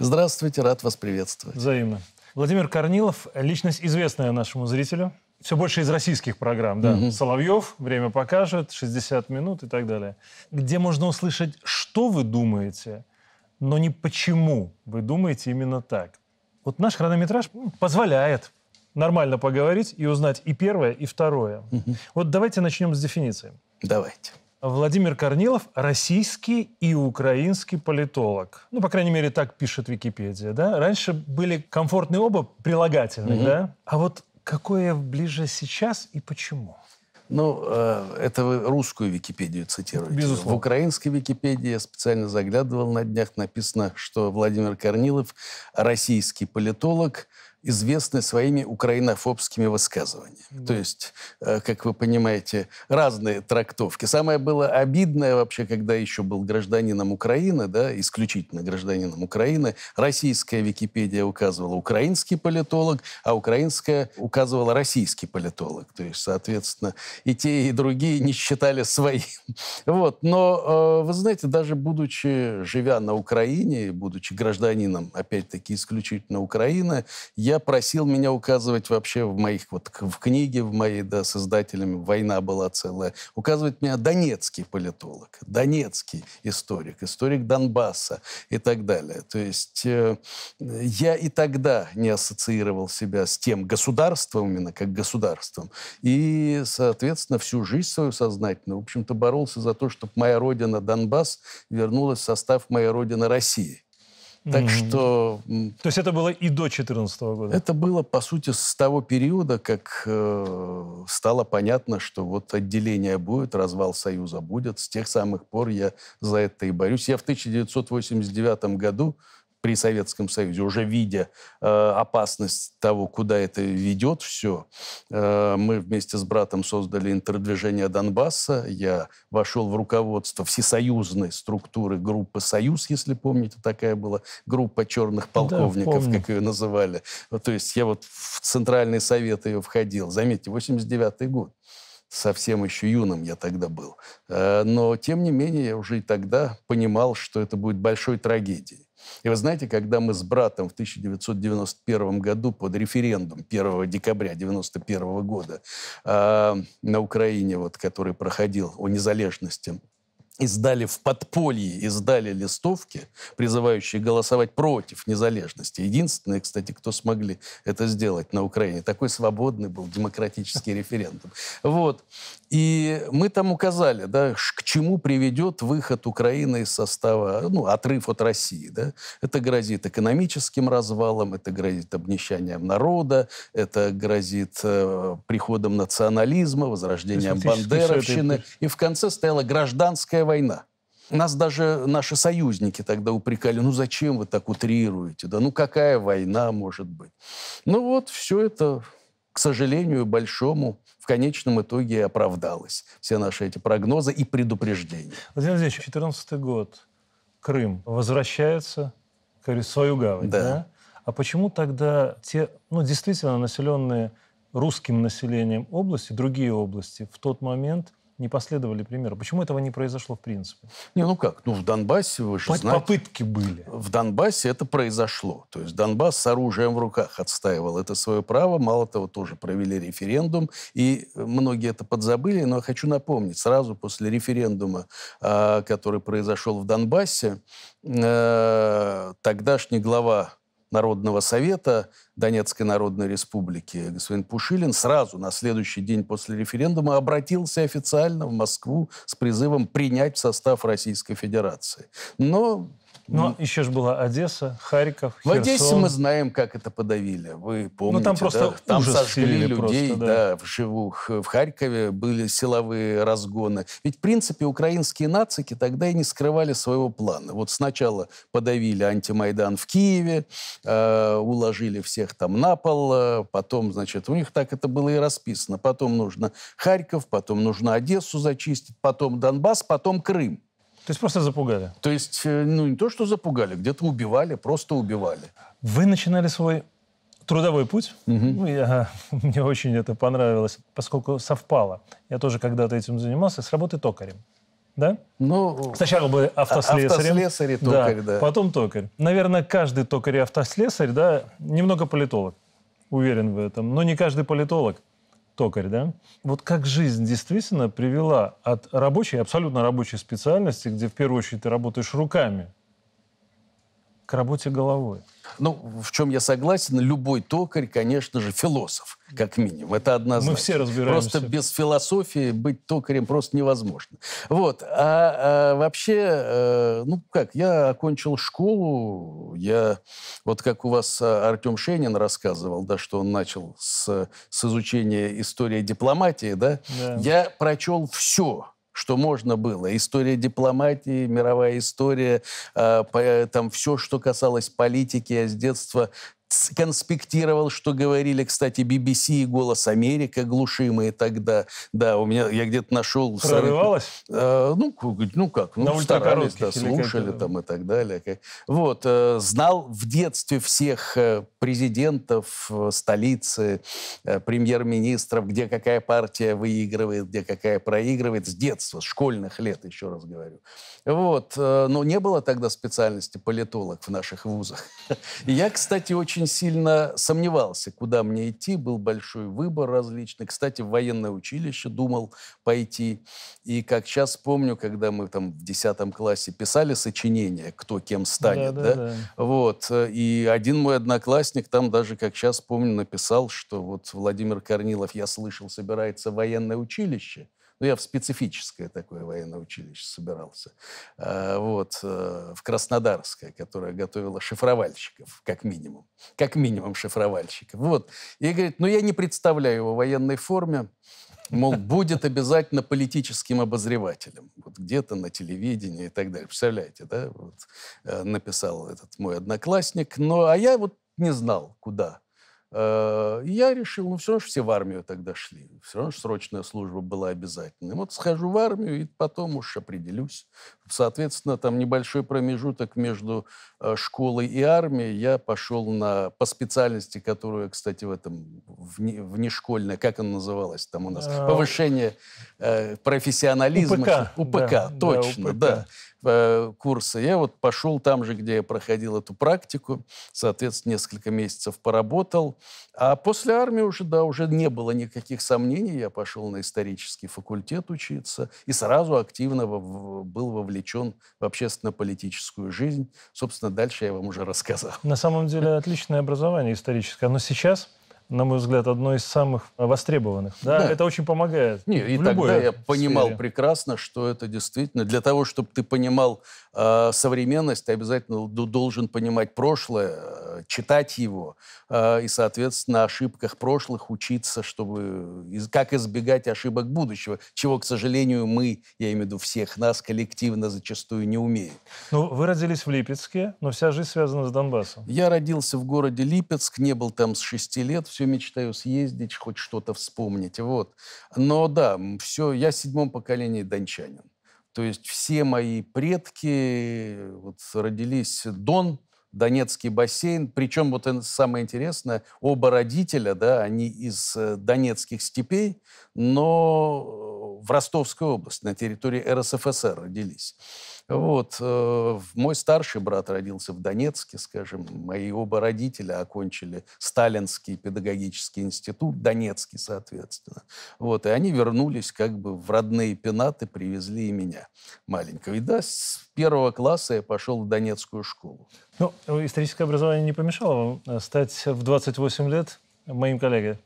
Здравствуйте, рад вас приветствовать. Взаимно. Владимир Корнилов – личность известная нашему зрителю. Все больше из российских программ, да. Угу. Соловьев, «Время покажет», «60 минут» и так далее. Где можно услышать, что вы думаете, но не почему вы думаете именно так. Вот наш хронометраж позволяет нормально поговорить и узнать и первое, и второе. Угу. Вот давайте начнем с дефиниции. Давайте. Владимир Корнилов – российский и украинский политолог. Ну, по крайней мере, так пишет Википедия. Да? Раньше были комфортные оба прилагательные, угу. да? А вот какое ближе сейчас и почему? Ну, э, это вы русскую Википедию цитируете. Безусловно. В украинской Википедии я специально заглядывал на днях, написано, что Владимир Корнилов – российский политолог – известны своими украинофобскими высказываниями. Да. То есть, э, как вы понимаете, разные трактовки. Самое было обидное вообще, когда еще был гражданином Украины, да, исключительно гражданином Украины, российская Википедия указывала украинский политолог, а украинская указывала российский политолог. То есть, соответственно, и те, и другие не считали своим. Вот. Но, э, вы знаете, даже будучи, живя на Украине, будучи гражданином, опять-таки, исключительно Украины, я просил меня указывать вообще в моих, вот в книге в моей, да, с издателями «Война была целая», указывать меня донецкий политолог, донецкий историк, историк Донбасса и так далее. То есть э, я и тогда не ассоциировал себя с тем государством, именно как государством, и, соответственно, всю жизнь свою сознательно, в общем-то, боролся за то, чтобы моя родина Донбасс вернулась в состав моей родины России. Так mm-hmm. что... То есть это было и до 2014 года? Это было, по сути, с того периода, как э, стало понятно, что вот отделение будет, развал Союза будет. С тех самых пор я за это и борюсь. Я в 1989 году при Советском Союзе, уже видя э, опасность того, куда это ведет все, э, мы вместе с братом создали интердвижение Донбасса. Я вошел в руководство всесоюзной структуры группы «Союз», если помните, такая была группа черных полковников, да, как ее называли. То есть я вот в Центральный Совет ее входил. Заметьте, 89-й год совсем еще юным я тогда был. Э, но, тем не менее, я уже и тогда понимал, что это будет большой трагедией. И вы знаете, когда мы с братом в 1991 году под референдум 1 декабря 1991 года э, на Украине, вот, который проходил о незалежности, издали в подполье, издали листовки, призывающие голосовать против незалежности. Единственные, кстати, кто смогли это сделать на Украине. Такой свободный был демократический референдум. Вот. И мы там указали, да, к чему приведет выход Украины из состава, ну, отрыв от России. Да? Это грозит экономическим развалом, это грозит обнищанием народа, это грозит э, приходом национализма, возрождением бандеровщины. И в конце стояла гражданская война. Нас даже наши союзники тогда упрекали, ну зачем вы так утрируете, да ну какая война может быть. Ну вот все это, к сожалению, большому в конечном итоге оправдалось. Все наши эти прогнозы и предупреждения. Владимир Владимирович, 2014 год, Крым возвращается в свою гавань, да. да? А почему тогда те, ну, действительно населенные русским населением области, другие области в тот момент не последовали примеру? Почему этого не произошло в принципе? Не, ну как? Ну, в Донбассе, вы же Хоть знаете... Попытки были. В Донбассе это произошло. То есть Донбасс с оружием в руках отстаивал это свое право. Мало того, тоже провели референдум. И многие это подзабыли, но я хочу напомнить. Сразу после референдума, а, который произошел в Донбассе, э, тогдашний глава Народного совета Донецкой Народной Республики господин Пушилин сразу на следующий день после референдума обратился официально в Москву с призывом принять в состав Российской Федерации. Но но еще же была Одесса, Харьков, В Херсон. Одессе мы знаем, как это подавили. Вы помните, ну, там просто да? Там сожгли людей, просто, да. да, вживых. В Харькове были силовые разгоны. Ведь, в принципе, украинские нацики тогда и не скрывали своего плана. Вот сначала подавили антимайдан в Киеве, э, уложили всех там на пол, э, потом, значит, у них так это было и расписано. Потом нужно Харьков, потом нужно Одессу зачистить, потом Донбасс, потом Крым. То есть просто запугали? То есть, э, ну, не то, что запугали, где-то убивали, просто убивали. Вы начинали свой трудовой путь. Угу. Ну, я, мне очень это понравилось, поскольку совпало. Я тоже когда-то этим занимался с работы токарем. да? Ну, Сначала бы автослесарем. Автослесарь и токарь, да. Потом токарь. Наверное, каждый токарь и автослесарь, да, немного политолог. Уверен в этом. Но не каждый политолог токарь, да? Вот как жизнь действительно привела от рабочей, абсолютно рабочей специальности, где в первую очередь ты работаешь руками, к работе головой. Ну, в чем я согласен, любой токарь, конечно же, философ, как минимум. Это однозначно. Мы все разбираемся. Просто без философии быть токарем просто невозможно. Вот. А, а вообще, э, ну как, я окончил школу, я, вот как у вас а, Артем Шенин рассказывал, да, что он начал с, с изучения истории дипломатии, да, Да. я прочел все что можно было. История дипломатии, мировая история, по- там все, что касалось политики, я с детства с- конспектировал, что говорили, кстати, BBC и «Голос Америка» глушимые тогда. Да, у меня, я где-то нашел... Прорывалось? Э, ну, ну как, ну, На старались, да, слушали там и так далее. Как- Вот, э, знал в детстве всех э, президентов э, столицы, э, премьер-министров, где какая партия выигрывает, где какая проигрывает, с детства, с школьных лет, еще раз говорю. Вот, э, но не было тогда специальности политолог в наших вузах. Я, кстати, очень сильно сомневался, куда мне идти. Был большой выбор различный. Кстати, в военное училище думал пойти. И как сейчас помню, когда мы там в 10 классе писали сочинение, кто кем станет, да, Да-да-да. вот. э, И один мой одноклассник там даже, как сейчас помню, написал, что вот Владимир Корнилов, я слышал, собирается военное училище. Ну, я в специфическое такое военное училище собирался. А, Вот, э, в Краснодарское, которое готовило шифровальщиков, как минимум. Как минимум шифровальщиков. Вот. И говорит, ну, я не представляю его в военной форме. Мол, будет обязательно политическим обозревателем. Вот где-то на телевидении и так далее. Представляете, да? Вот, э, написал этот мой одноклассник. Но, а я вот не знал, куда. Э, Я решил, ну все равно ж все в армию тогда шли. Все равно ж срочная служба была обязательной. Вот схожу в армию и потом уж определюсь. Соответственно, там небольшой промежуток между э, школой и армией. Я пошел на, по специальности, которую, кстати, в этом вне, внешкольная, как она называлась там у нас? А, Повышение э, профессионализма. УПК, УПК, да, да, точно, УПК. да э, курсы. Я вот пошел там же, где я проходил эту практику, соответственно, несколько месяцев поработал. А после армии уже, да, уже не было никаких сомнений. Я пошел на исторический факультет учиться и сразу активно был вовлечен в общественно-политическую жизнь. Собственно, дальше я вам уже рассказал. На самом деле отличное образование историческое. Но сейчас, на мой взгляд, одно из самых востребованных. Да, Да. это очень помогает. Не, и тогда я понимал сфере. прекрасно, что это действительно для того, чтобы ты понимал э, современность, ты обязательно должен понимать прошлое, э, читать его э, и, соответственно, ошибках прошлых учиться, чтобы из- как избегать ошибок будущего, чего, к сожалению, мы, я имею в виду всех нас, коллективно зачастую не умеем. Ну, вы родились в Липецке, но вся жизнь связана с Донбассом. Я родился в городе Липецк, не был там с шести лет, все мечтаю съездить, хоть что-то вспомнить, вот. Но да, все, я седьмом поколении дончанин. То есть все мои предки вот, родились Дон, Донецкий бассейн. Причем вот самое интересное, оба родителя, да, они из э, донецких степей, но э, в Ростовской области, на территории РСФСР родились. Вот. э, Мой старший брат родился в Донецке, скажем. Мои оба родителя окончили Сталинский педагогический институт, Донецкий, соответственно. Вот. И они вернулись как бы в родные пенаты, привезли и меня маленького. И да, с первого класса я пошел в Донецкую школу. Ну, историческое образование не помешало вам э, стать в 28 лет моим коллегой,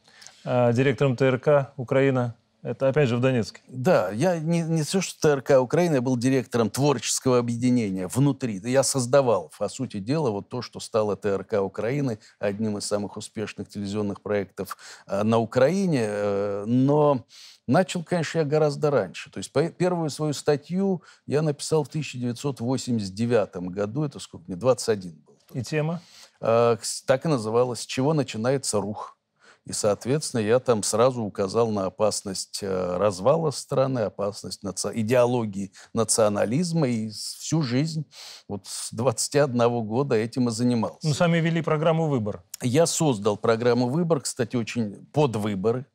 э, директором ТРК Украина. Это опять же в Донецке. Да, я не, не все, что ТРК Украины, я был директором творческого объединения внутри. Я создавал, по сути дела, вот то, что стало ТРК Украины, одним из самых успешных телевизионных проектов э, на Украине. Э, но начал, конечно, я гораздо раньше. То есть по- первую свою статью я написал в 1989 году, это сколько мне, 21 был. И тема? Э, так и называлось «С чего начинается рух?». И, соответственно, я там сразу указал на опасность э, развала страны, опасность наци- идеологии национализма. И всю жизнь, вот с 21 года этим и занимался. Ну, сами вели программу «Выбор». Я создал программу «Выбор», кстати, очень под выборы.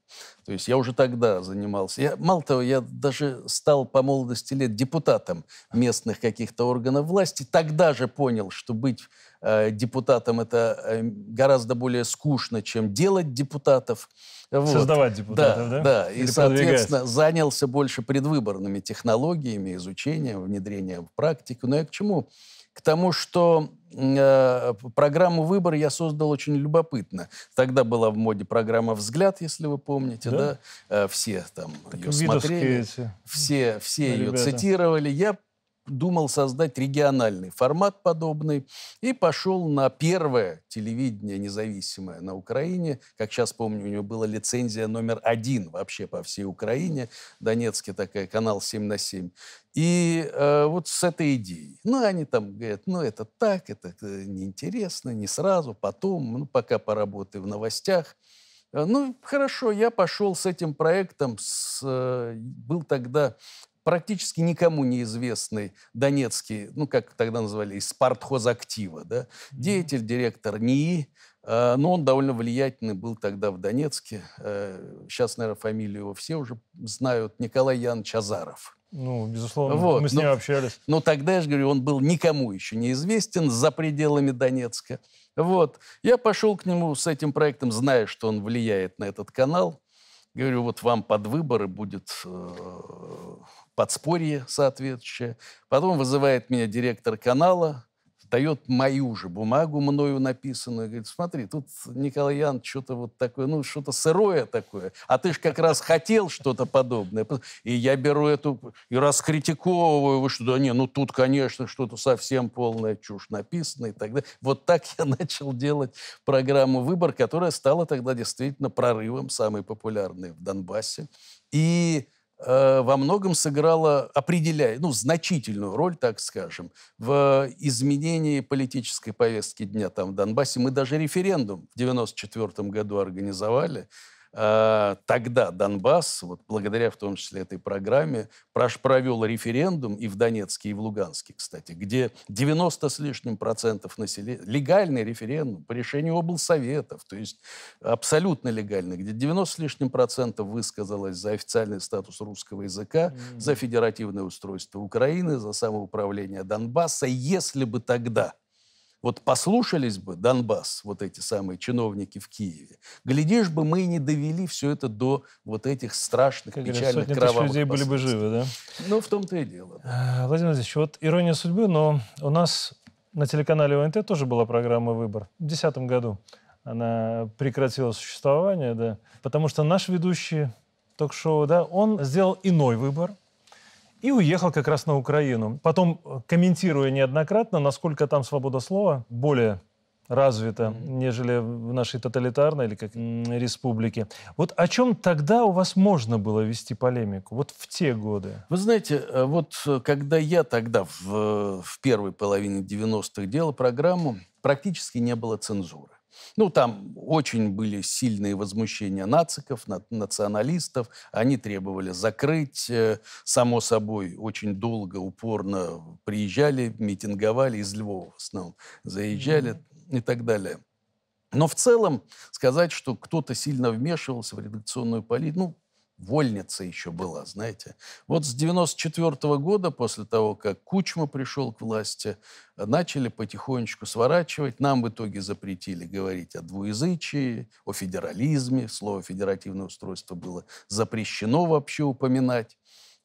То есть я уже тогда занимался. Я, мало того, я даже стал по молодости лет депутатом местных каких-то органов власти. Тогда же понял, что быть э, депутатом это э, гораздо более скучно, чем делать депутатов. Вот. Создавать депутатов, да? Да, да. И, соответственно, занялся больше предвыборными технологиями, изучением, внедрением в практику. Но я к чему? К тому, что э, программу «Выбор» я создал очень любопытно. Тогда была в моде программа «Взгляд», если вы помните, да? да? Э, все там так ее смотрели, эти. все, все ее ребята. цитировали. Я думал создать региональный формат подобный и пошел на первое телевидение независимое на Украине. Как сейчас помню, у него была лицензия номер один вообще по всей Украине. Донецкий такая, канал 7 на 7. И э, вот с этой идеей. Ну, они там говорят, ну, это так, это, это неинтересно, не сразу, потом, ну, пока поработаю в новостях. Э, ну, хорошо, я пошел с этим проектом, с, э, был тогда практически никому неизвестный донецкий, ну, как тогда называли, из партхозактива, да, деятель, директор НИИ, э, но он довольно влиятельный был тогда в Донецке. Э, сейчас, наверное, фамилию его все уже знают. Николай Янович Азаров. Ну, безусловно, вот. мы с ним но, общались. Но тогда, я же говорю, он был никому еще неизвестен за пределами Донецка. Вот. Я пошел к нему с этим проектом, зная, что он влияет на этот канал. Говорю, вот вам под выборы будет э, подспорье соответствующее. Потом вызывает меня директор канала, дает мою же бумагу, мною написанную, говорит, смотри, тут Николай Ян что-то вот такое, ну, что-то сырое такое, а ты же как раз хотел что-то подобное. И я беру эту и раскритиковываю, вы что, да не, ну, тут, конечно, что-то совсем полная чушь написана и так далее. Вот так я начал делать программу «Выбор», которая стала тогда действительно прорывом, самой популярной в Донбассе. И во многом сыграла, определяя, ну, значительную роль, так скажем, в изменении политической повестки дня там в Донбассе. Мы даже референдум в 1994 году организовали, тогда Донбасс, вот благодаря в том числе этой программе, провел референдум и в Донецке, и в Луганске, кстати, где 90 с лишним процентов населения, легальный референдум по решению облсоветов, то есть абсолютно легальный, где 90 с лишним процентов высказалось за официальный статус русского языка, mm-hmm. за федеративное устройство Украины, за самоуправление Донбасса. Если бы тогда вот послушались бы Донбасс, вот эти самые чиновники в Киеве, глядишь бы, мы не довели все это до вот этих страшных, как печальных, говорят, кровавых людей были бы живы, да? Ну, в том-то и дело. Да. Э, Владимир Владимирович, вот ирония судьбы, но у нас на телеканале ОНТ тоже была программа «Выбор» в 2010 году. Она прекратила существование, да, потому что наш ведущий ток-шоу, да, он сделал иной выбор – и уехал как раз на Украину. Потом, э, комментируя неоднократно, насколько там свобода слова более развита, mm-hmm. нежели в нашей тоталитарной или как республике. Вот о чем тогда у вас можно было вести полемику? Вот в те годы. Вы знаете, э, вот э, когда я тогда в, в первой половине 90-х делал программу, практически не было цензуры. Ну, там очень были сильные возмущения нациков, националистов. Они требовали закрыть. Э, само собой, очень долго, упорно приезжали, митинговали, из Львова в основном заезжали mm-hmm. и так далее. Но в целом сказать, что кто-то сильно вмешивался в редакционную политику, ну, вольница еще была, знаете. Вот с 94 -го года, после того, как Кучма пришел к власти, начали потихонечку сворачивать. Нам в итоге запретили говорить о двуязычии, о федерализме. Слово «федеративное устройство» было запрещено вообще упоминать.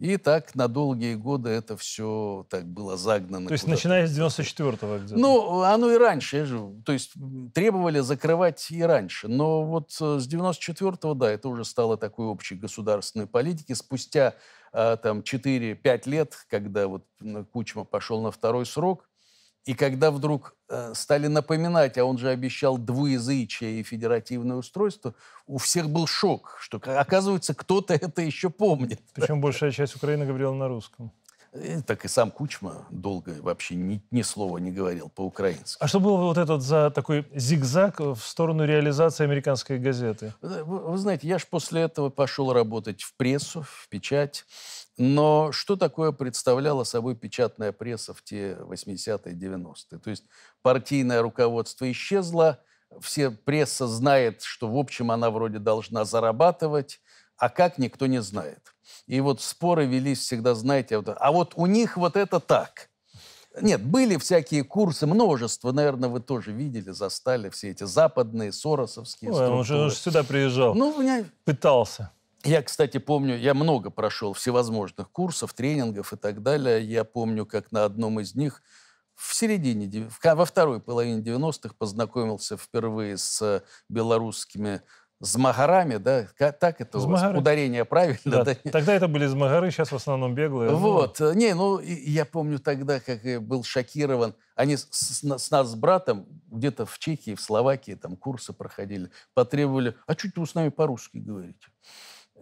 И так на долгие годы это все так было загнано. То есть начиная с 94-го где-то? Ну, оно и раньше. То есть требовали закрывать и раньше. Но вот э, с 94-го, да, это уже стало такой общей государственной политикой. Спустя э, там 4-5 лет, когда вот Кучма пошел на второй срок, и когда вдруг э, стали напоминать, а он же обещал двуязычие и федеративное устройство, у всех был шок, что, оказывается, кто-то это еще помнит. Причем большая часть Украины говорила на русском. И, так и сам Кучма долго вообще ни, ни слова не говорил по-украински. А что было вот этот за такой зигзаг в сторону реализации американской газеты? Вы, вы знаете, я же после этого пошел работать в прессу, в печать. Но что такое представляла собой печатная пресса в те 80-е, 90-е? То есть партийное руководство исчезло, все пресса знает, что, в общем, она вроде должна зарабатывать, а как никто не знает. И вот споры велись всегда, знаете, вот, а вот у них вот это так. Нет, были всякие курсы, множество, наверное, вы тоже видели, застали все эти западные, соросовские Ой, он, же, он же сюда приезжал, ну, меня... пытался. Я, кстати, помню, я много прошел всевозможных курсов, тренингов и так далее. Я помню, как на одном из них в середине, во второй половине 90-х познакомился впервые с белорусскими Змагарами, да? Так это у вас? Ударение правильно? Да. да? Тогда это были змагары, сейчас в основном беглые. Вот. Ну... Не, ну, я помню тогда, как я был шокирован. Они с, с, с нас с братом где-то в Чехии, в Словакии там курсы проходили, потребовали, а чуть вы с нами по-русски говорите?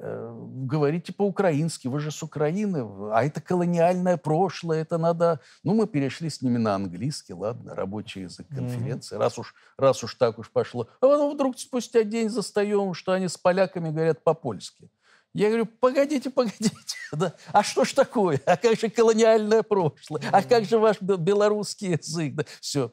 Э, говорите по-украински, вы же с Украины, а это колониальное прошлое, это надо... Ну, мы перешли с ними на английский, ладно, рабочий язык конференции, mm-hmm. раз, уж, раз уж так уж пошло. А потом вдруг спустя день застаем, что они с поляками говорят по-польски. Я говорю, погодите, погодите, да, а что ж такое? А как же колониальное прошлое? А как же ваш белорусский язык? Да, все,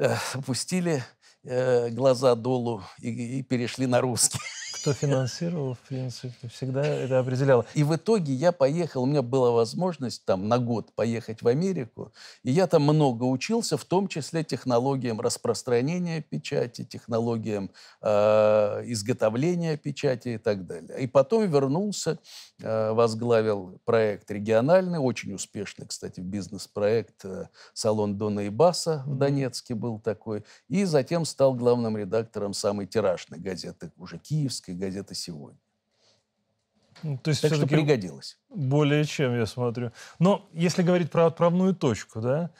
э, опустили э, глаза долу и, и перешли на русский кто финансировал, в принципе, всегда это определяло. И в итоге я поехал, у меня была возможность там на год поехать в Америку, и я там много учился, в том числе технологиям распространения печати, технологиям э, изготовления печати и так далее. И потом вернулся, э, возглавил проект региональный, очень успешный, кстати, бизнес-проект э, «Салон Дона и Баса» в Донецке был такой, и затем стал главным редактором самой тиражной газеты, уже киевской, газета «Сегодня». Ну, то есть так что пригодилось. Более чем, я смотрю. Но если говорить про отправную точку, да,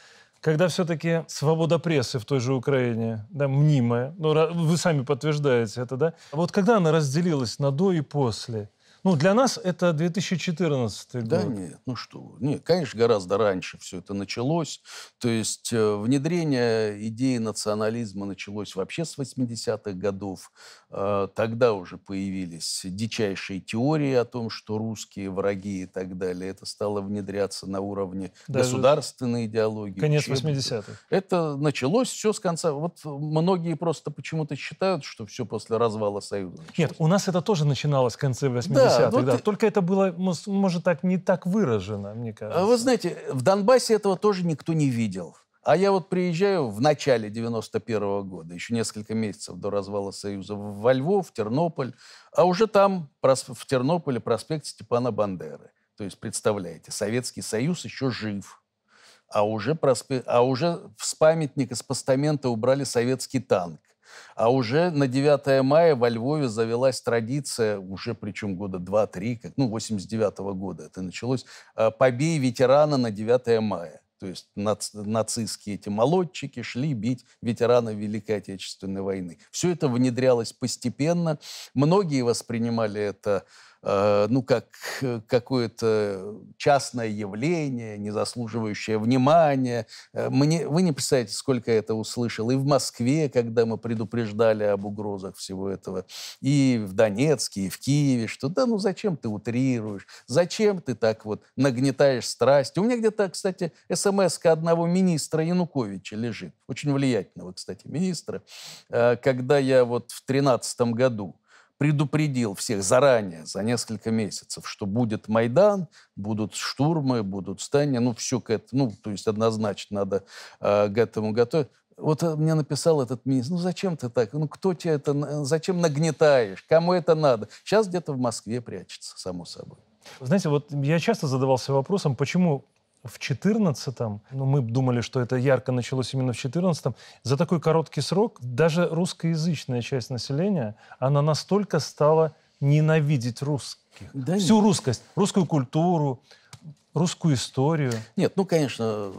когда все-таки свобода прессы в той же Украине, да, мнимая, ну, вы сами подтверждаете это, да, вот когда она разделилась на до и после, ну, для нас это 2014 год. Да нет, ну что Нет, конечно, гораздо раньше все это началось. То есть э, внедрение идеи национализма началось вообще с 80-х годов. Э, тогда уже появились дичайшие теории о том, что русские враги и так далее. Это стало внедряться на уровне Даже государственной идеологии. Конец 80-х. Это началось все с конца. Вот многие просто почему-то считают, что все после развала Союза. Началось. Нет, у нас это тоже начиналось в конце 80-х. Да, 50-х, да. Ты... Только это было, может, так не так выражено, мне кажется. Вы знаете, в Донбассе этого тоже никто не видел. А я вот приезжаю в начале 91 -го года, еще несколько месяцев до развала Союза, во Львов, в Тернополь, а уже там, в Тернополе, проспект Степана Бандеры. То есть, представляете, Советский Союз еще жив. А уже, проспе... а уже с памятника, с постамента убрали советский танк. А уже на 9 мая во Львове завелась традиция, уже причем года 2-3, как, ну, 89 -го года это началось, э, побей ветерана на 9 мая. То есть нац, нацистские эти молодчики шли бить ветеранов Великой Отечественной войны. Все это внедрялось постепенно. Многие воспринимали это Э, ну, как э, какое-то частное явление, не заслуживающее внимания. Э, мне, вы не представляете, сколько я это услышал. И в Москве, когда мы предупреждали об угрозах всего этого, и в Донецке, и в Киеве, что да, ну зачем ты утрируешь, зачем ты так вот нагнетаешь страсть. У меня где-то, кстати, смс одного министра Януковича лежит, очень влиятельного, кстати, министра, когда я вот в 2013 году предупредил всех заранее, за несколько месяцев, что будет Майдан, будут штурмы, будут стания, ну, все к этому, ну, то есть однозначно надо э, к этому готовить. Вот э, мне написал этот министр, ну зачем ты так, ну кто тебе это, зачем нагнетаешь, кому это надо? Сейчас где-то в Москве прячется, само собой. Знаете, вот я часто задавался вопросом, почему в 14-м, ну, мы думали, что это ярко началось именно в 14-м, за такой короткий срок даже русскоязычная часть населения, она настолько стала ненавидеть русских. Да Всю нет. русскость, русскую культуру, русскую историю. Нет, ну, конечно,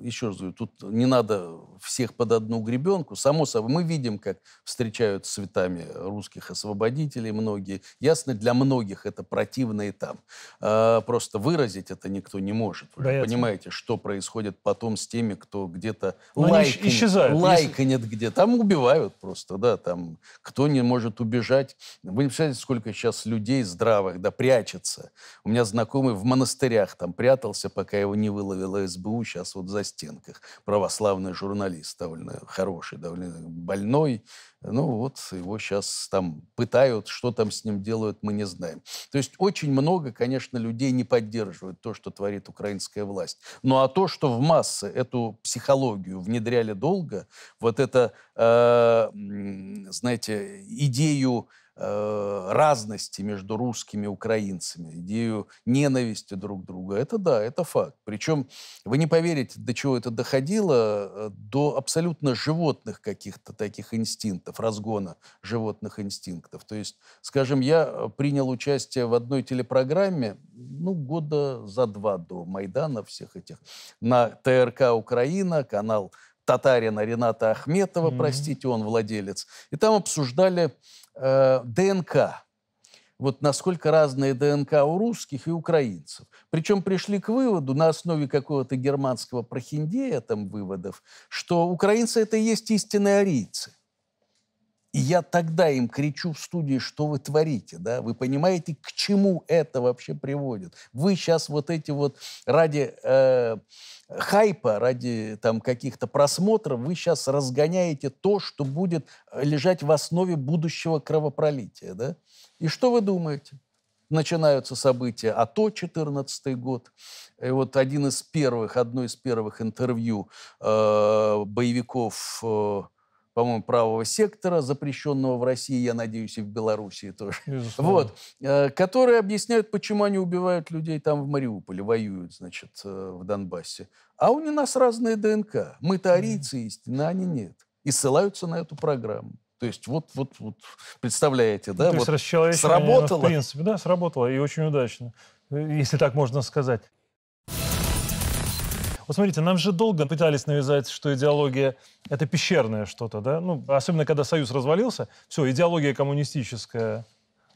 еще раз говорю, тут не надо всех под одну гребенку. Само собой, мы видим, как встречают цветами русских освободителей многие. Ясно, для многих это противно и там. А, просто выразить это никто не может. Вы Боятся. понимаете, что происходит потом с теми, кто где-то лайкнет, исчезают. лайкнет если... где. Там убивают просто, да, там кто не может убежать. Вы не представляете, сколько сейчас людей здравых, да, прячется. У меня знакомые в монастырях там прятался, пока его не выловила СБУ, сейчас вот за стенках. Православный журналист, довольно хороший, довольно больной. Ну вот его сейчас там пытают, что там с ним делают, мы не знаем. То есть очень много, конечно, людей не поддерживают то, что творит украинская власть. Ну а то, что в массы эту психологию внедряли долго, вот это, э, знаете, идею Э, разности между русскими и украинцами, идею ненависти друг к другу. Это да, это факт. Причем вы не поверите, до чего это доходило, э, до абсолютно животных каких-то таких инстинктов, разгона животных инстинктов. То есть, скажем, я принял участие в одной телепрограмме, ну, года за два до Майдана всех этих, на ТРК «Украина», канал Татарина Рената Ахметова, mm-hmm. простите, он владелец. И там обсуждали э, ДНК. Вот насколько разные ДНК у русских и украинцев. Причем пришли к выводу на основе какого-то германского прохиндея там выводов, что украинцы это и есть истинные арийцы. И я тогда им кричу в студии, что вы творите, да? Вы понимаете, к чему это вообще приводит? Вы сейчас вот эти вот ради э, хайпа, ради там каких-то просмотров, вы сейчас разгоняете то, что будет э, лежать в основе будущего кровопролития, да? И что вы думаете? Начинаются события АТО, 14 год. И вот один из первых, одно из первых интервью э, боевиков э, по-моему, правого сектора, запрещенного в России, я надеюсь, и в Белоруссии тоже. Безусловно. Вот, э, которые объясняют, почему они убивают людей там в Мариуполе, воюют, значит, э, в Донбассе. А у нас разные ДНК. Мы-то арийцы истинно, а они нет. И ссылаются на эту программу. То есть вот, вот, вот представляете, да? То вот есть сработало. В принципе, да, сработало и очень удачно, если так можно сказать. Вот смотрите, нам же долго пытались навязать, что идеология — это пещерное что-то, да? Ну, особенно когда Союз развалился, все, идеология коммунистическая,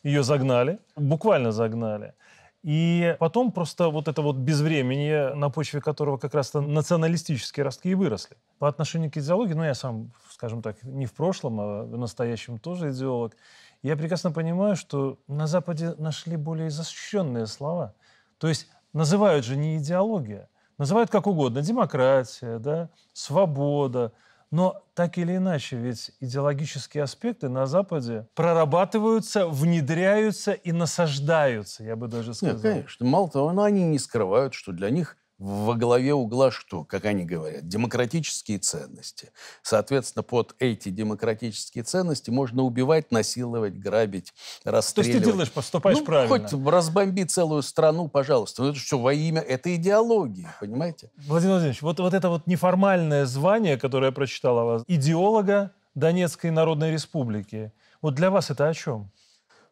ее загнали, буквально загнали. И потом просто вот это вот безвременье, на почве которого как раз-то националистические ростки и выросли. По отношению к идеологии, ну, я сам, скажем так, не в прошлом, а в настоящем тоже идеолог, я прекрасно понимаю, что на Западе нашли более защищенные слова. То есть называют же не идеология, Называют как угодно. Демократия, да, свобода. Но так или иначе, ведь идеологические аспекты на Западе прорабатываются, внедряются и насаждаются, я бы даже сказал. Нет, конечно. Мало того, но они не скрывают, что для них во главе угла что, как они говорят, демократические ценности. Соответственно, под эти демократические ценности можно убивать, насиловать, грабить, расстреливать. То есть ты делаешь, поступаешь ну, правильно. Хоть разбомби целую страну, пожалуйста. Но это что, во имя этой идеологии, понимаете? Владимир Владимирович, вот, вот это вот неформальное звание, которое я прочитал о вас, идеолога Донецкой Народной Республики, вот для вас это о чем?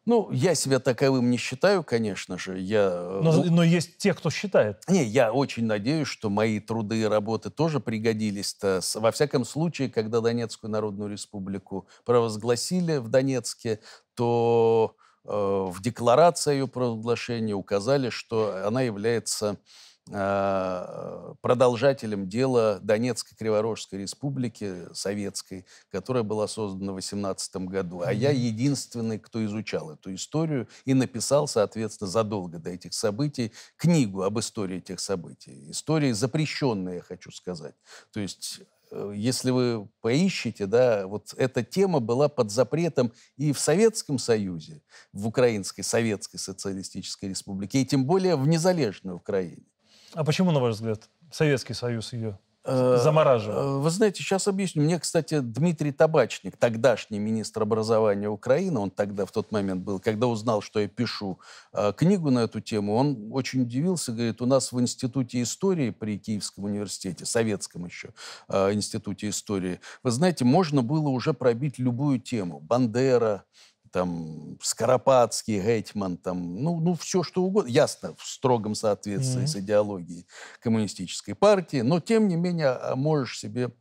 Ну, я себя таковым не считаю, конечно же. Я, э, но, но есть те, кто считает. Не, я очень надеюсь, что мои труды и работы тоже пригодились-то. Во всяком случае, когда Донецкую Народную Республику провозгласили в Донецке, то э, в декларации ее провозглашения указали, что она является продолжателем дела Донецкой Криворожской республики советской, которая была создана в 18 году. А я единственный, кто изучал эту историю и написал, соответственно, задолго до этих событий книгу об истории этих событий. Истории запрещенные, я хочу сказать. То есть э, если вы поищете, да, вот эта тема была под запретом и в Советском Союзе, в Украинской Советской Социалистической Республике, и тем более в незалежной Украине. А почему, на ваш взгляд, Советский Союз ее э, замораживал? Э, вы знаете, сейчас объясню. Мне, кстати, Дмитрий Табачник, тогдашний министр образования Украины, он тогда в тот момент был, когда узнал, что я пишу э, книгу на эту тему, он очень удивился, говорит, у нас в Институте истории при Киевском университете, советском еще Институте истории, вы знаете, можно было уже пробить любую тему. Бандера, там, Скоропадский, Гетман, там, ну, ну, все что угодно. Ясно, в строгом соответствии mm-hmm. с идеологией коммунистической партии, но, тем не менее, а, можешь себе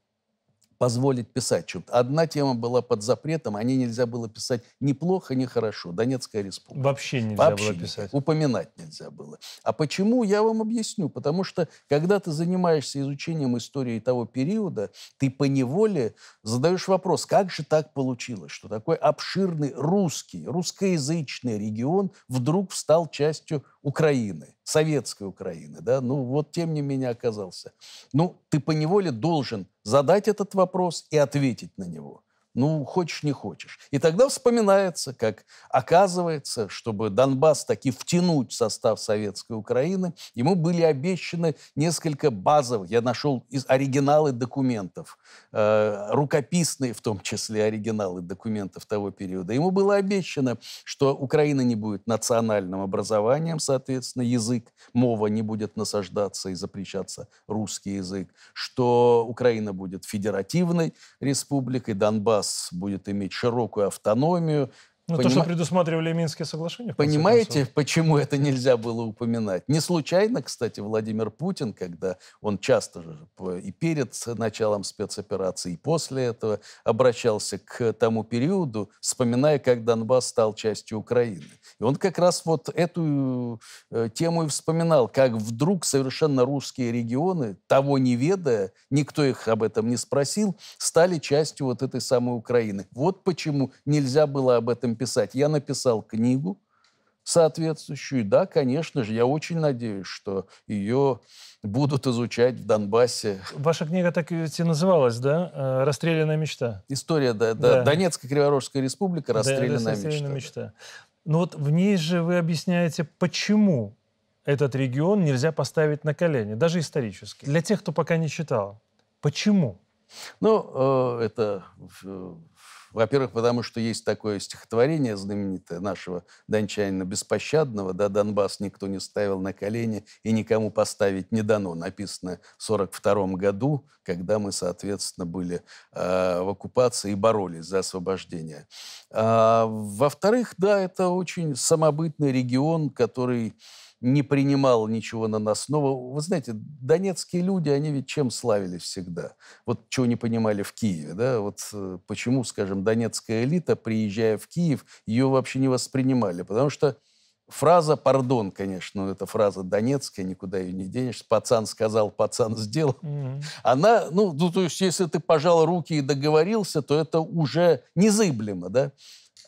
позволить писать что-то. Одна тема была под запретом, о ней нельзя было писать ни плохо, ни хорошо. Донецкая республика. Вообще нельзя Вообще было писать. Упоминать нельзя было. А почему, я вам объясню. Потому что, когда ты занимаешься изучением истории того периода, ты поневоле задаешь вопрос, как же так получилось, что такой обширный русский, русскоязычный регион вдруг стал частью Украины, советской Украины, да, ну вот тем не менее оказался. Ну, ты поневоле должен задать этот вопрос и ответить на него. Ну, хочешь, не хочешь. И тогда вспоминается, как оказывается, чтобы Донбасс таки втянуть в состав Советской Украины, ему были обещаны несколько базовых, я нашел из оригиналы документов, э, рукописные в том числе оригиналы документов того периода. Ему было обещано, что Украина не будет национальным образованием, соответственно, язык, мова не будет насаждаться и запрещаться русский язык, что Украина будет федеративной республикой, Донбасс Донбасс будет иметь широкую автономию, ну, Поним... то, что предусматривали Минские соглашения. Понимаете, почему это нельзя было упоминать? Не случайно, кстати, Владимир Путин, когда он часто же и перед началом спецоперации, и после этого обращался к тому периоду, вспоминая, как Донбасс стал частью Украины. И он как раз вот эту э, тему и вспоминал, как вдруг совершенно русские регионы, того не ведая, никто их об этом не спросил, стали частью вот этой самой Украины. Вот почему нельзя было об этом писать. Я написал книгу соответствующую. Да, конечно же, я очень надеюсь, что ее будут изучать в Донбассе. Ваша книга так и называлась, да? Э, «Расстрелянная мечта». История, да. да. да. Донецкая Криворожская республика «Расстрелянная, да, расстрелянная мечта». мечта. Но ну вот в ней же вы объясняете, почему этот регион нельзя поставить на колени, даже исторически. Для тех, кто пока не читал. Почему? Ну, э, это во-первых, потому что есть такое стихотворение знаменитое нашего дончанина Беспощадного, да, «Донбасс никто не ставил на колени и никому поставить не дано», написано в 1942 году, когда мы, соответственно, были э, в оккупации и боролись за освобождение. А, во-вторых, да, это очень самобытный регион, который не принимал ничего на нас нового. Вы знаете, донецкие люди, они ведь чем славились всегда? Вот чего не понимали в Киеве, да? Вот э, почему, скажем, донецкая элита, приезжая в Киев, ее вообще не воспринимали? Потому что фраза, пардон, конечно, эта фраза донецкая, никуда ее не денешь, пацан сказал, пацан сделал, mm-hmm. она, ну, ну, то есть, если ты пожал руки и договорился, то это уже незыблемо, да?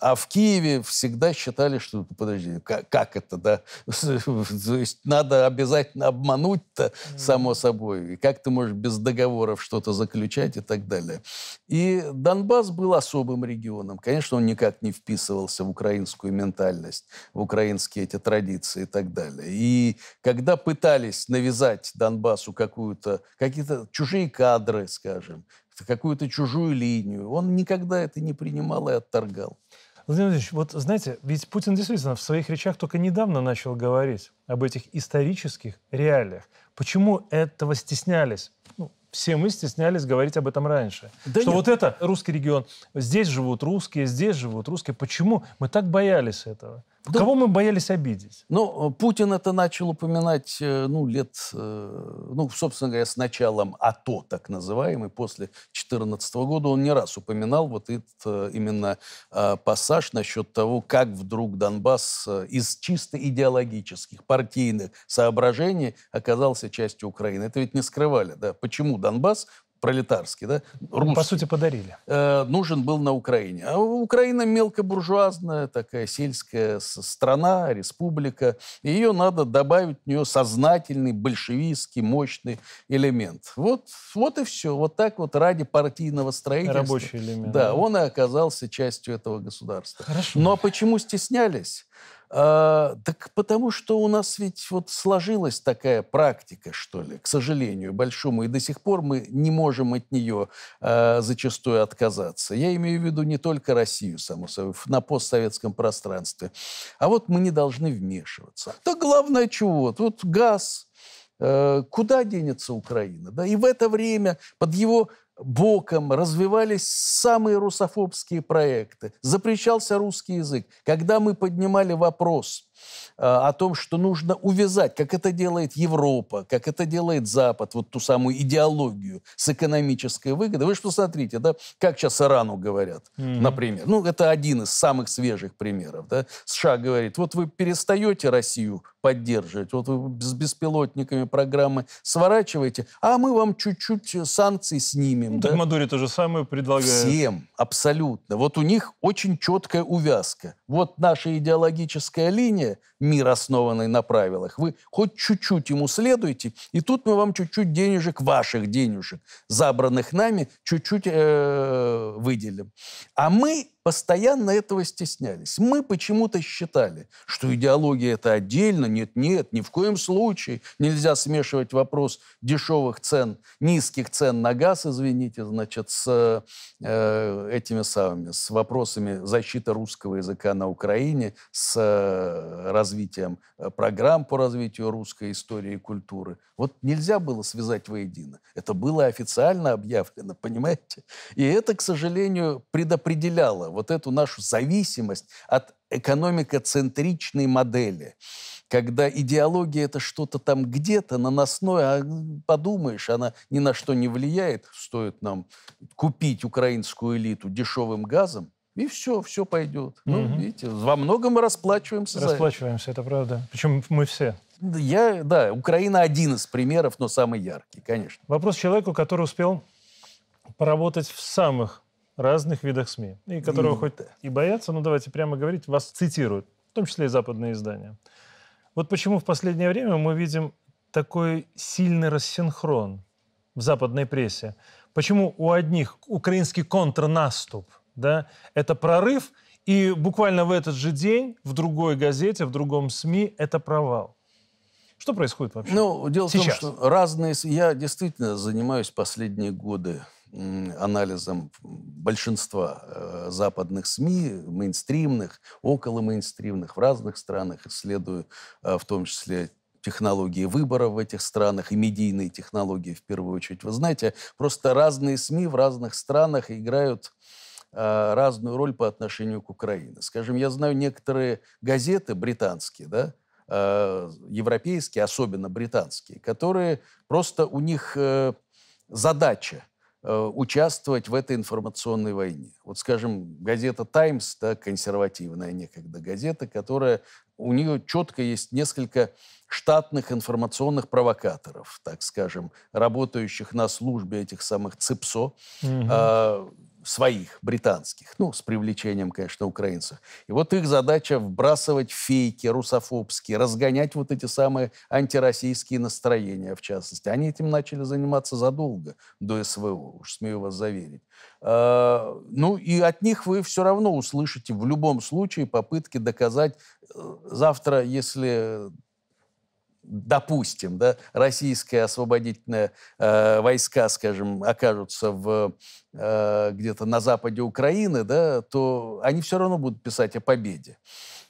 А в Киеве всегда считали, что, подожди, как, как это, да? То есть надо обязательно обмануть-то, само собой. И как ты можешь без договоров что-то заключать и так далее. И Донбасс был особым регионом. Конечно, он никак не вписывался в украинскую ментальность, в украинские эти традиции и так далее. И когда пытались навязать Донбассу какую-то, какие-то чужие кадры, скажем, какую-то чужую линию, он никогда это не принимал и отторгал. Владимир Владимирович, вот знаете, ведь Путин действительно в своих речах только недавно начал говорить об этих исторических реалиях. Почему этого стеснялись? Ну, все мы стеснялись говорить об этом раньше. Да что нет. вот это русский регион, здесь живут русские, здесь живут русские. Почему мы так боялись этого? Да. Кого мы боялись обидеть? Ну, Путин это начал упоминать, э, ну, лет, э, ну, собственно говоря, с началом АТО, так называемый, после 2014 года он не раз упоминал вот этот э, именно пассаж насчет того, как вдруг Донбасс из чисто идеологических, партийных соображений оказался частью Украины. Это ведь не скрывали, да? Почему Донбасс пролетарский, да, русский, по сути, подарили. Э, нужен был на Украине. А Украина мелкобуржуазная, такая сельская страна, республика. Ее надо добавить в нее сознательный, большевистский, мощный элемент. Вот, вот и все. Вот так вот ради партийного строительства. Рабочий элемент. Да, он и оказался частью этого государства. Хорошо. Но почему стеснялись? А, так потому что у нас ведь вот сложилась такая практика, что ли, к сожалению, большому, и до сих пор мы не можем от нее а, зачастую отказаться. Я имею в виду не только Россию, само собой, на постсоветском пространстве. А вот мы не должны вмешиваться. Да главное чего? Тут газ, э, Куда денется Украина? Да? И в это время под его боком развивались самые русофобские проекты. Запрещался русский язык. Когда мы поднимали вопрос о том, что нужно увязать, как это делает Европа, как это делает Запад, вот ту самую идеологию с экономической выгодой. Вы же посмотрите, да, как сейчас Ирану говорят, mm-hmm. например. Ну, это один из самых свежих примеров. Да. США говорит, вот вы перестаете Россию поддерживать, вот вы с беспилотниками программы сворачиваете, а мы вам чуть-чуть санкций снимем. Ну, да? Так Мадури то же самое предлагает. Всем, абсолютно. Вот у них очень четкая увязка. Вот наша идеологическая линия, мир, основанный на правилах, вы хоть чуть-чуть ему следуете, и тут мы вам чуть-чуть денежек, ваших денежек, забранных нами, чуть-чуть э, выделим. А мы постоянно этого стеснялись. Мы почему-то считали, что идеология это отдельно. Нет, нет, ни в коем случае нельзя смешивать вопрос дешевых цен, низких цен на газ, извините, значит, с э, этими самыми, с вопросами защиты русского языка на Украине, с э, развитием э, программ по развитию русской истории и культуры. Вот нельзя было связать воедино. Это было официально объявлено, понимаете? И это, к сожалению, предопределяло вот эту нашу зависимость от экономикоцентричной модели когда идеология это что-то там где-то наносное, а подумаешь, она ни на что не влияет, стоит нам купить украинскую элиту дешевым газом, и все, все пойдет. Mm-hmm. Ну, видите, во многом мы расплачиваемся Расплачиваемся, это правда. Причем мы все. Я, да, Украина один из примеров, но самый яркий, конечно. Вопрос человеку, который успел поработать в самых разных видах СМИ, и которого и, хоть и боятся, но давайте прямо говорить, вас цитируют, в том числе и западные издания. Вот почему в последнее время мы видим такой сильный рассинхрон в западной прессе. Почему у одних украинский контрнаступ, да, это прорыв, и буквально в этот же день в другой газете, в другом СМИ это провал. Что происходит вообще? Ну, дело Сейчас. в том, что разные... Я действительно занимаюсь последние годы анализом большинства э, западных СМИ, мейнстримных, около мейнстримных, в разных странах, исследую э, в том числе технологии выбора в этих странах и медийные технологии в первую очередь. Вы знаете, просто разные СМИ в разных странах играют э, разную роль по отношению к Украине. Скажем, я знаю некоторые газеты британские, да, европейские, особенно британские, которые просто у них задача участвовать в этой информационной войне. Вот, скажем, газета «Таймс», да, консервативная некогда газета, которая, у нее четко есть несколько штатных информационных провокаторов, так скажем, работающих на службе этих самых ЦИПСО, угу. э, своих, британских, ну, с привлечением, конечно, украинцев. И вот их задача вбрасывать фейки русофобские, разгонять вот эти самые антироссийские настроения, в частности. Они этим начали заниматься задолго до СВО, уж смею вас заверить. А, ну, и от них вы все равно услышите в любом случае попытки доказать э, завтра, если допустим, да, российские освободительные э, войска, скажем, окажутся в, э, где-то на западе Украины, да, то они все равно будут писать о победе.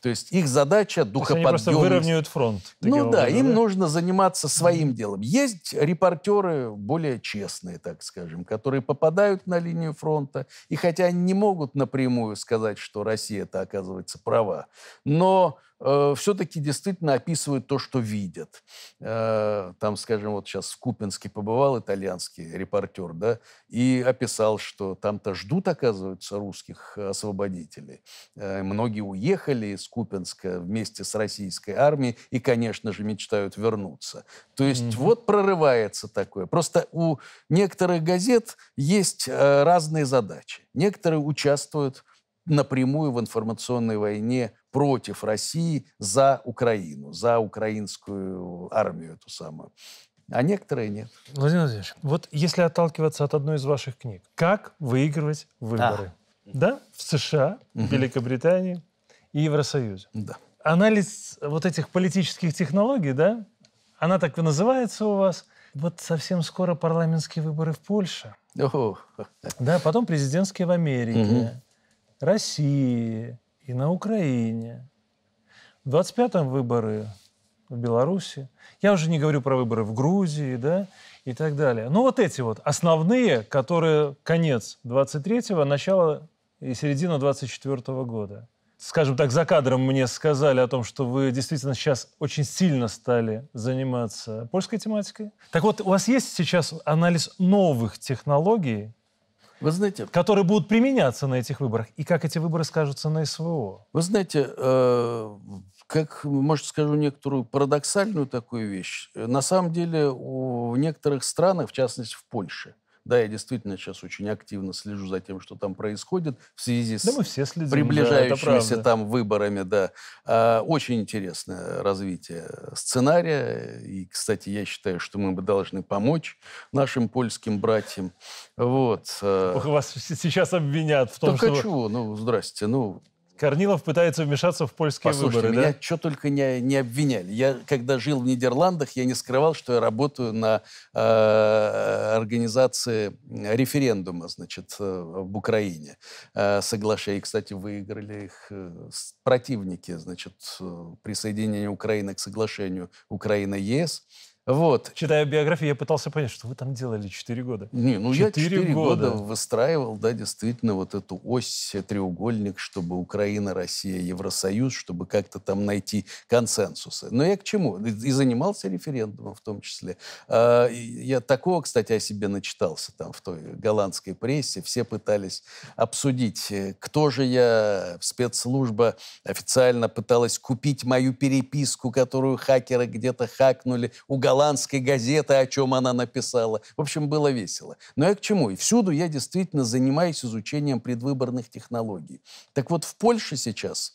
То есть их задача духоподъемность. Они просто выровняют фронт. Ну образом, да, им да? нужно заниматься своим mm-hmm. делом. Есть репортеры более честные, так скажем, которые попадают на линию фронта, и хотя они не могут напрямую сказать, что Россия это оказывается права, но э, все-таки действительно описывают то, что видят. Э, там, скажем, вот сейчас в Купинске побывал итальянский репортер, да, и описал, что там-то ждут, оказывается, русских освободителей. Э, многие уехали из Купинска вместе с российской армией и, конечно же, мечтают вернуться. То есть mm-hmm. вот прорывается такое. Просто у некоторых газет есть э, разные задачи. Некоторые участвуют напрямую в информационной войне против России за Украину, за украинскую армию эту самую. А некоторые нет. Владимир Владимирович, вот если отталкиваться от одной из ваших книг, как выигрывать выборы? А. Да, в США, угу. Великобритании и Евросоюзе. Да. Анализ вот этих политических технологий, да, она так и называется у вас. Вот совсем скоро парламентские выборы в Польше. О. Да, потом президентские в Америке. Угу. России и на Украине. В 25-м выборы в Беларуси. Я уже не говорю про выборы в Грузии, да, и так далее. Ну, вот эти вот основные, которые конец 23-го, начало и середина 24-го года. Скажем так, за кадром мне сказали о том, что вы действительно сейчас очень сильно стали заниматься польской тематикой. Так вот, у вас есть сейчас анализ новых технологий, вы знаете, которые будут применяться на этих выборах, и как эти выборы скажутся на СВО? Вы знаете, э, как, может, скажу некоторую парадоксальную такую вещь. На самом деле, у, в некоторых странах, в частности в Польше, Да, я действительно сейчас очень активно слежу за тем, что там происходит в связи да с мы все следим, приближающимися да, там выборами. Да. А, очень интересное развитие сценария. И, кстати, я считаю, что мы бы должны помочь нашим польским братьям. Вот. А. Ох, вас сейчас обвинят в том, так что... Так чего? Ну, здрасте. Ну, Корнилов пытается вмешаться в польские Послушайте, выборы, меня да? что только не, не обвиняли. Я, когда жил в Нидерландах, я не скрывал, что я работаю на э, организации референдума, значит, э, в Украине. Э, соглашение, кстати, выиграли их э, противники, значит, э, присоединения Украины к соглашению Украина-ЕС. Вот. Читая биографию, я пытался понять, что вы там делали 4 года. Не, ну 4 я 4 года. года выстраивал, да, действительно, вот эту ось, треугольник, чтобы Украина, Россия, Евросоюз, чтобы как-то там найти консенсусы. Но я к чему? И занимался референдумом в том числе. А, я такого, кстати, о себе начитался там в той голландской прессе. Все пытались обсудить, э, кто же я, спецслужба официально пыталась купить мою переписку, которую хакеры где-то хакнули, уголовно голландской газеты, о чем она написала. В общем, было весело. Но я к чему? И всюду я действительно занимаюсь изучением предвыборных технологий. Так вот, в Польше сейчас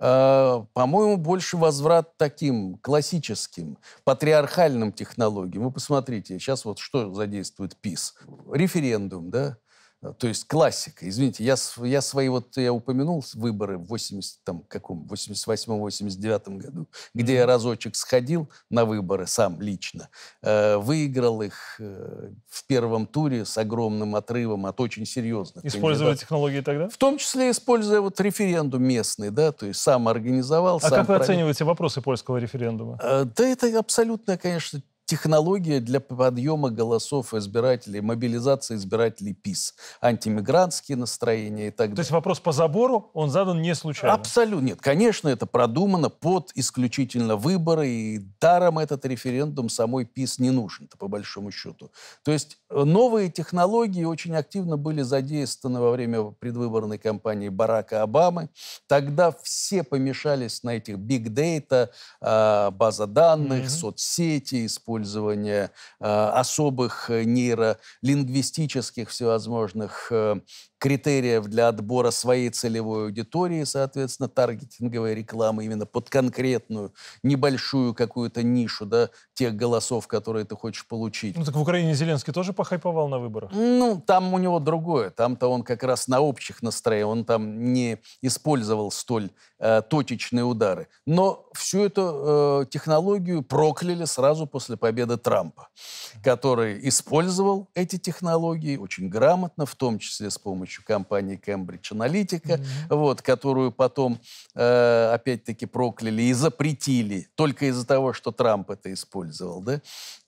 э, по-моему, больше возврат таким классическим, патриархальным технологиям. Вы посмотрите, сейчас вот что задействует ПИС. Референдум, да? Э, то есть классика. Извините, я, я свои, вот я упомянул выборы в 80, там, каком, 88-89 году, где я разочек сходил на выборы сам лично, э, выиграл их э, в первом туре с огромным отрывом от очень серьезных Используя кандидатов. технологии тогда? В том числе используя вот референдум местный, да, то есть сам организовал. А сам как вы провел. оцениваете вопросы польского референдума? Э, да это абсолютно, конечно, технология для подъема голосов избирателей, мобилизации избирателей ПИС, антимигрантские настроения и так далее. То есть вопрос по забору, он задан не случайно? Абсолютно нет. Конечно, это продумано под исключительно выборы, и даром этот референдум самой ПИС не нужен, по большому счету. То есть э, новые технологии очень активно были задействованы во время предвыборной кампании Барака Обамы. Тогда все помешались на этих биг дейта, база данных, mm-hmm. соцсети, использование использования э, особых э, нейролингвистических всевозможных э, критериев для отбора своей целевой аудитории, соответственно, таргетинговая реклама именно под конкретную небольшую какую-то нишу, да, тех голосов, которые ты хочешь получить. Ну так в Украине Зеленский тоже похайповал на выборах? Ну, там у него другое. Там-то он как раз на общих настроениях, он там не использовал столь э, точечные удары. Но всю эту э, технологию прокляли сразу после победы Трампа, который использовал эти технологии очень грамотно, в том числе с помощью помощью компании Cambridge Analytica, mm-hmm. вот, которую потом, э, опять-таки, прокляли и запретили только из-за того, что Трамп это использовал. Да?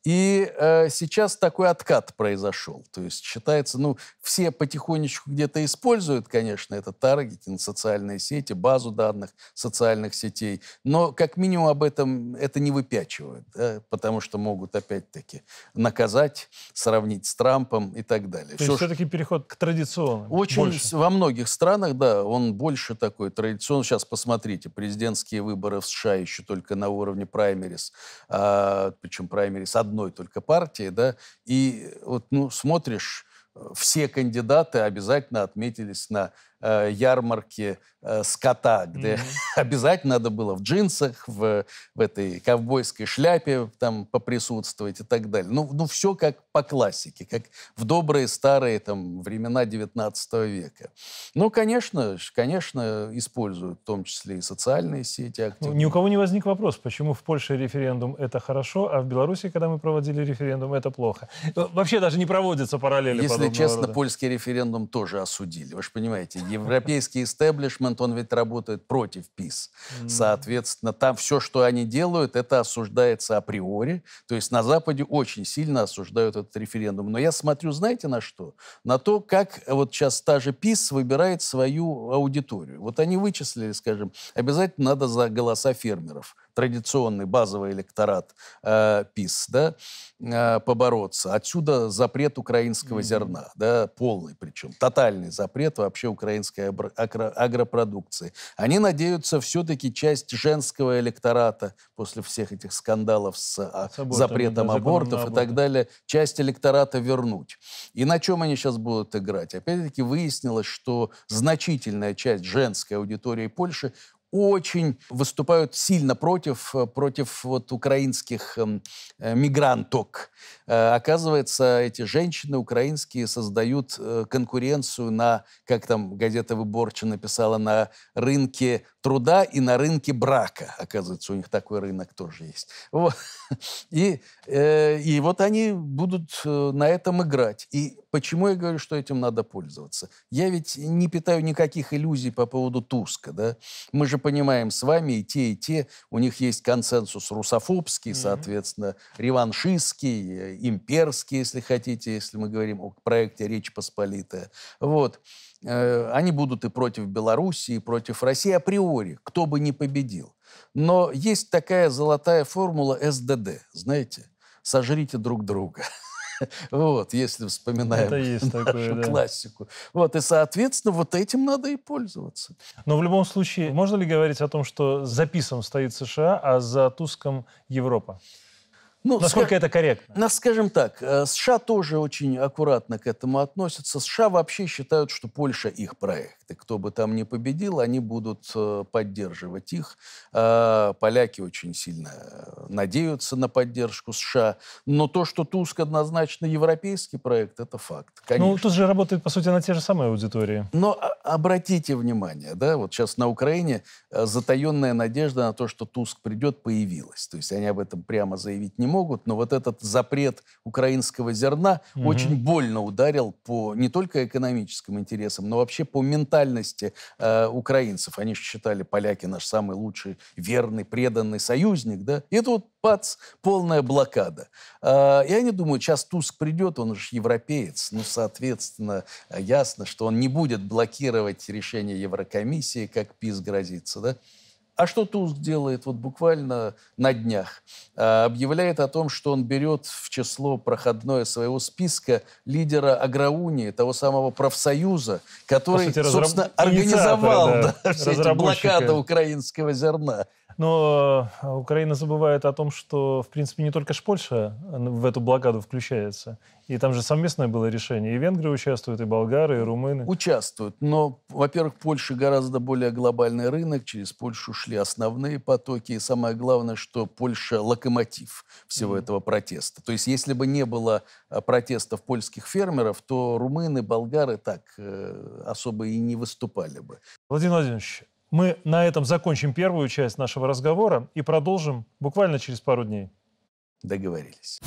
И э, сейчас такой откат произошел. То есть считается, ну, все потихонечку где-то используют, конечно, это таргетинг, социальные сети, базу данных социальных сетей, но как минимум об этом это не выпячивают, да, потому что могут опять-таки наказать, сравнить с Трампом и так далее. То Все есть все-таки переход к традиционному? Очень больше. во многих странах, да, он больше такой традиционный. Сейчас посмотрите, президентские выборы в США еще только на уровне праймерис, а, причем праймерис одно одной только партии, да, и вот, ну, смотришь, э, все кандидаты обязательно отметились на э, ярмарке э, скота, где mm-hmm. обязательно надо было в джинсах, в, в этой ковбойской шляпе там поприсутствовать и так далее. Ну, ну, все как по классике, как в добрые старые там времена 19 века. Ну, конечно, конечно, используют в том числе и социальные сети активно. Ну, ни у кого не возник вопрос, почему в Польше референдум это хорошо, а в Беларуси, когда мы проводили референдум, это плохо. Вообще даже не проводятся параллели Если честно, рода. польский референдум тоже осудили. Вы же понимаете, Европейский истеблишмент, он ведь работает против ПИС. Соответственно, там все, что они делают, это осуждается априори. То есть на Западе очень сильно осуждают этот референдум. Но я смотрю, знаете, на что? На то, как вот сейчас та же ПИС выбирает свою аудиторию. Вот они вычислили, скажем, обязательно надо за голоса фермеров традиционный базовый электорат э, ПИС, да, э, побороться. Отсюда запрет украинского mm-hmm. зерна, да, полный причем, тотальный запрет вообще украинской агро- агропродукции. Они надеются все-таки часть женского электората после всех этих скандалов с, а, с запретом да, абортов и так далее, часть электората вернуть. И на чем они сейчас будут играть? Опять-таки выяснилось, что значительная часть женской аудитории Польши очень выступают сильно против, э, против вот украинских эм, э, мигранток. Э, оказывается, эти женщины украинские создают э, конкуренцию на, как там газета «Выборча» написала, на рынке труда и на рынке брака. Оказывается, у них такой рынок тоже есть. Вот. И, э, и вот они будут э, на этом играть. И почему я говорю, что этим надо пользоваться? Я ведь не питаю никаких иллюзий по поводу Туска. Да? Мы же понимаем с вами, и те, и те, у них есть консенсус русофобский, mm-hmm. соответственно, реваншистский, э, имперский, если хотите, если мы говорим о проекте «Речь Посполитая». Вот. Э, они будут и против Белоруссии, и против России априори, кто бы ни победил. Но есть такая золотая формула СДД, знаете, сожрите друг друга. Вот, если вспоминаем Это есть такое, нашу да. классику. Вот, и, соответственно, вот этим надо и пользоваться. Но в любом случае, можно ли говорить о том, что за ПИСом стоит США, а за Туском Европа? Ну, Насколько это корректно? Ну, скажем так, э, США тоже очень аккуратно к этому относятся. США вообще считают, что Польша их проект. И кто бы там ни победил, они будут э, поддерживать их. А, поляки очень сильно э, надеются на поддержку США. Но то, что Туск однозначно европейский проект, это факт. Конечно. Ну, тут же работает, по сути, на те же самые аудитории. Но а, обратите внимание, да, вот сейчас на Украине затаенная надежда на то, что Туск придет, появилась. То есть они об этом прямо заявить не могут, но вот этот запрет украинского зерна угу. очень больно ударил по не только экономическим интересам, но вообще по ментальности э, украинцев. Они считали поляки наш самый лучший, верный, преданный союзник, да? И тут пац, полная блокада. Э, и они думают, сейчас Туск придет, он же европеец, ну, соответственно, ясно, что он не будет блокировать решение Еврокомиссии, как ПИС грозится, да? А что Туск делает вот буквально на днях? А, объявляет о том, что он берет в число проходное своего списка лидера Агроунии, того самого профсоюза, который, сути, собственно, разраб... организовал да, да, все эти блокады украинского зерна. Но э, Украина забывает о том, что, в принципе, не только ж Польша в эту блокаду включается. И там же совместное было решение. И венгры участвуют, и болгары, и румыны. Участвуют. Но, во-первых, Польша гораздо более глобальный рынок. Через Польшу шли основные потоки. И самое главное, что Польша – локомотив всего mm-hmm. этого протеста. То есть, если бы не было э, протестов польских фермеров, то румыны, болгары так э, особо и не выступали бы. Владимир Владимирович, мы на этом закончим первую часть нашего разговора и продолжим буквально через пару дней. Договорились.